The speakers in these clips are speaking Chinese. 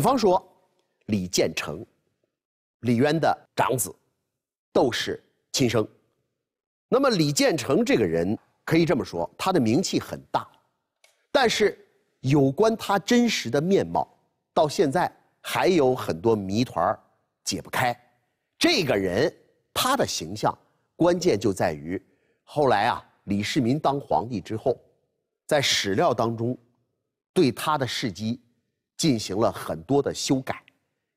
比方说李建成，李渊的长子，都是亲生。那么李建成这个人可以这么说，他的名气很大，但是有关他真实的面貌，到现在还有很多谜团解不开。这个人他的形象，关键就在于后来啊，李世民当皇帝之后，在史料当中对他的事迹进行了很多的修改，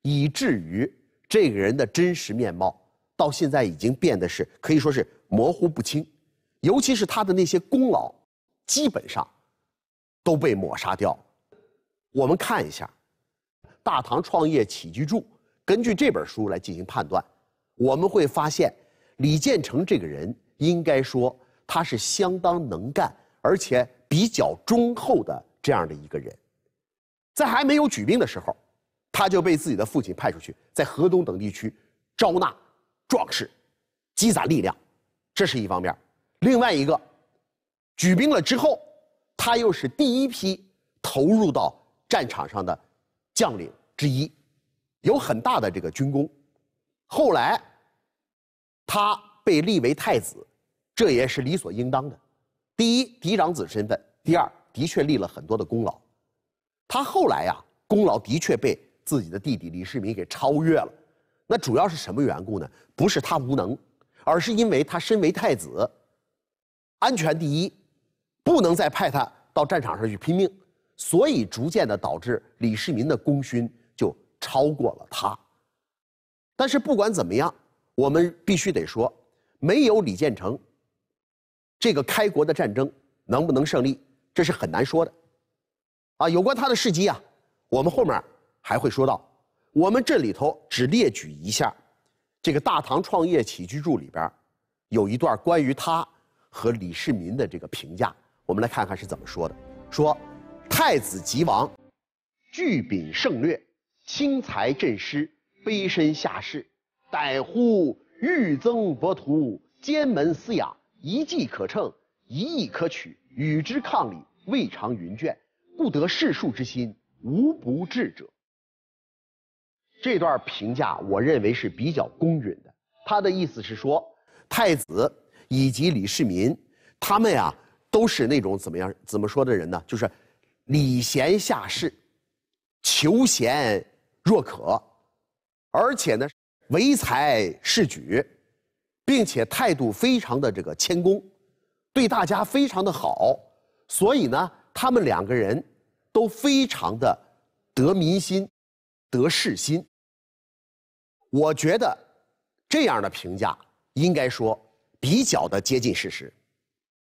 以至于这个人的真实面貌到现在已经变得是可以说是。模糊不清，尤其是他的那些功劳，基本上都被抹杀掉。我们看一下《大唐创业起居注》，根据这本书来进行判断，我们会发现李建成这个人，应该说他是相当能干，而且比较忠厚的这样的一个人。在还没有举兵的时候，他就被自己的父亲派出去，在河东等地区招纳壮士，积攒力量。这是一方面，另外一个，举兵了之后，他又是第一批投入到战场上的将领之一，有很大的这个军功。后来，他被立为太子，这也是理所应当的。第一，嫡长子身份；第二，的确立了很多的功劳。他后来呀，功劳的确被自己的弟弟李世民给超越了。那主要是什么缘故呢？不是他无能。而是因为他身为太子，安全第一，不能再派他到战场上去拼命，所以逐渐的导致李世民的功勋就超过了他。但是不管怎么样，我们必须得说，没有李建成，这个开国的战争能不能胜利，这是很难说的。啊，有关他的事迹啊，我们后面还会说到。我们这里头只列举一下。这个《大唐创业起居注》里边有一段关于他和李世民的这个评价，我们来看看是怎么说的。说太子即王，具秉胜略，轻财振师，卑身下士，逮乎欲增博图，兼门思雅，一计可乘，一意可取，与之抗礼，未尝云卷，不得世庶之心，无不治者。这段评价，我认为是比较公允的。他的意思是说，太子以及李世民，他们呀都是那种怎么样、怎么说的人呢？就是礼贤下士，求贤若渴，而且呢唯才是举，并且态度非常的这个谦恭，对大家非常的好。所以呢，他们两个人都非常的得民心，得士心。我觉得，这样的评价应该说比较的接近事实。